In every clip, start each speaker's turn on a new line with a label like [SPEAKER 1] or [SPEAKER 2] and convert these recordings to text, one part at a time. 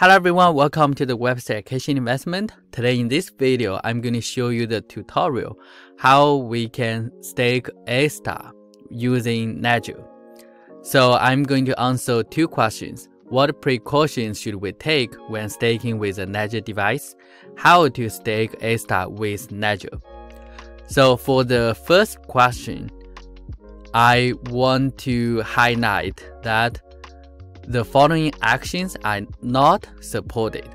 [SPEAKER 1] Hello everyone, welcome to the website Cash Investment. Today in this video, I'm going to show you the tutorial how we can stake Astar using Ledger. So I'm going to answer two questions. What precautions should we take when staking with a Ledger device? How to stake Astar with Ledger? So for the first question, I want to highlight that the following actions are not supported.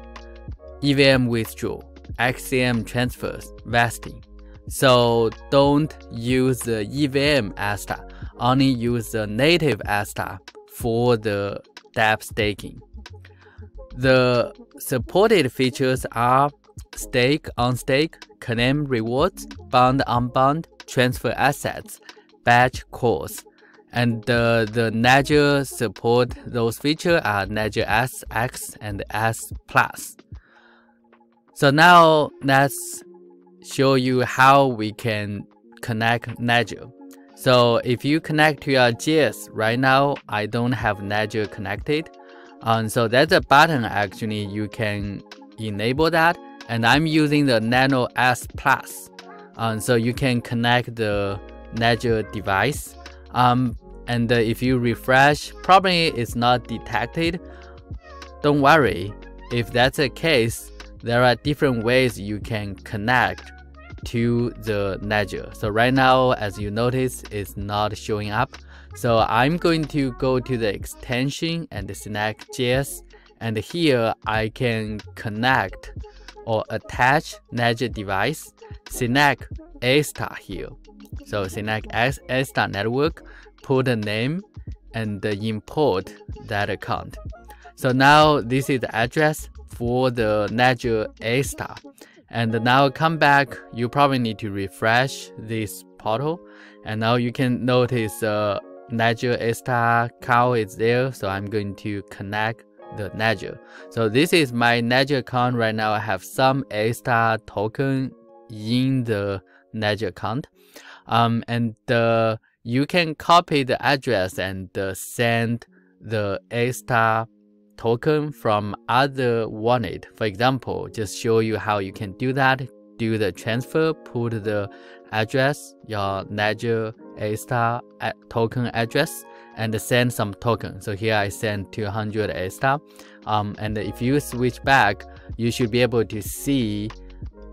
[SPEAKER 1] EVM withdrawal, XCM transfers, vesting. So don't use the EVM Astar, only use the native Astar for the dApp staking. The supported features are stake on stake, claim rewards, bond on bond, transfer assets, batch calls, and uh, the Ledger support those features are Ledger S, X, and S Plus. So now let's show you how we can connect Ledger. So if you connect to your JS, right now I don't have Ledger connected. Um, so that's a button actually you can enable that. And I'm using the Nano S Plus. Um, so you can connect the Ledger device. Um, and uh, if you refresh, probably it's not detected. Don't worry, if that's the case, there are different ways you can connect to the ledger. So right now, as you notice, it's not showing up. So I'm going to go to the extension and select JS. And here I can connect or attach ledger device, select Astar here. So select Astar network put a name and import that account. So now this is the address for the Ledger Astar. And now come back, you probably need to refresh this portal. And now you can notice uh, Ledger Astar cow is there. So I'm going to connect the Ledger. So this is my Ledger account right now. I have some Astar token in the Ledger account. Um, and the you can copy the address and uh, send the Astar token from other wallet. For example, just show you how you can do that. Do the transfer, put the address, your Ledger Astar token address, and send some token. So here I send 200 Astar. Um, and if you switch back, you should be able to see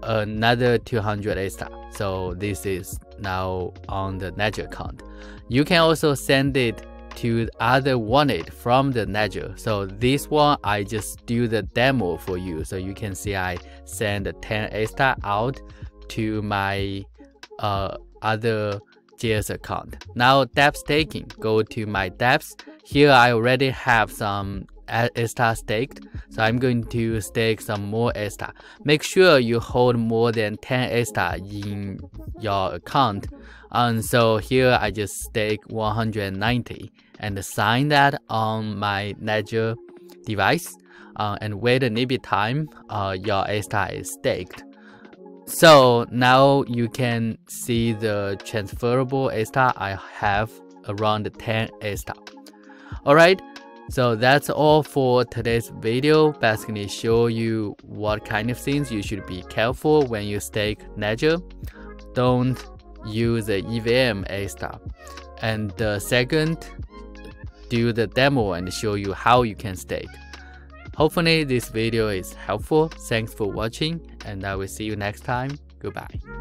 [SPEAKER 1] another 200 Astar. So this is now on the Ledger account. You can also send it to other wallet from the Ledger. So this one, I just do the demo for you. So you can see I send 10 Astar out to my uh, other JS account. Now dApp staking, go to my dApps. Here I already have some Astar staked. So I'm going to stake some more Astar. Make sure you hold more than 10 Astar in your account. And so here I just stake 190 and sign that on my Ledger device. Uh, and wait a little bit time, uh, your Astar is staked. So now you can see the transferable Astar I have around 10 Astar. Alright, so that's all for today's video. Basically show you what kind of things you should be careful when you stake Ledger. Don't use the EVM Astar. And the second, do the demo and show you how you can stake. Hopefully this video is helpful. Thanks for watching and I will see you next time. Goodbye.